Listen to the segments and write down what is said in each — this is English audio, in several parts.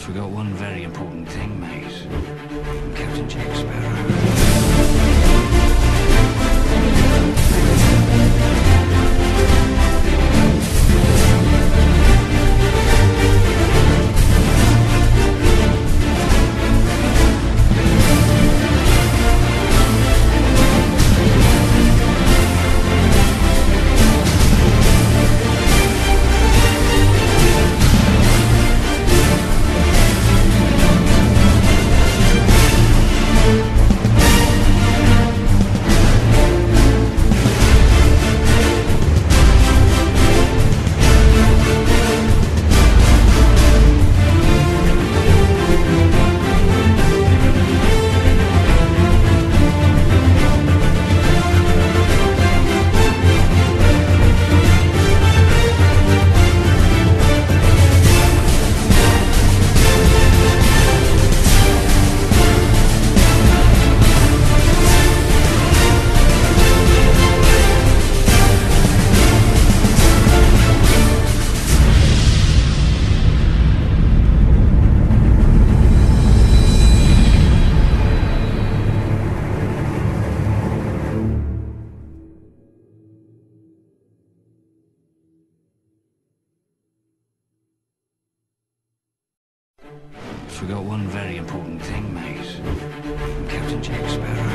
Forgot one very important thing, mate. Captain Jack Sparrow. Forgot one very important thing, mate. Captain Jack Sparrow.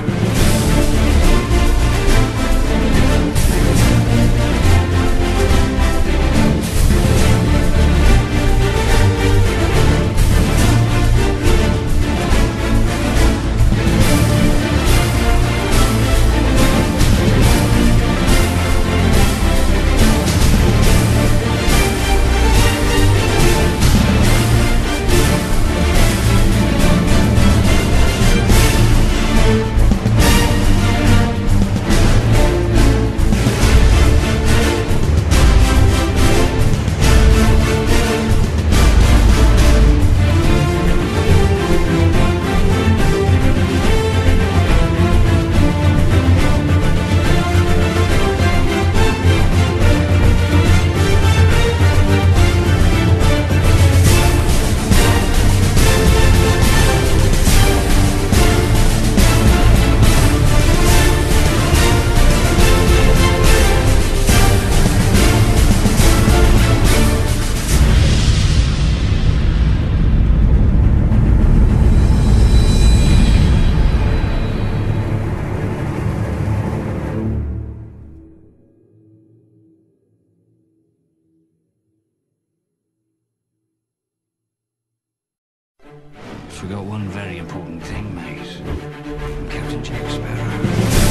Forgot one very important thing, mate. Captain Jack Sparrow.